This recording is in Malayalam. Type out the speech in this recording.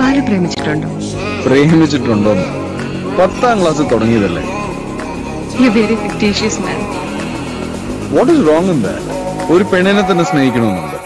ബാലു പ്രേമിച്ചിട്ടുണ്ടോ? പ്രേമിച്ചിട്ടുണ്ടോ? പത്താം class തുടങ്ങിയതല്ലേ? You very fictitious man what is wrong in that ഒരു പെണ്ണിനെ തന്നെ സ്നേഹിക്കണമെന്നുണ്ട്?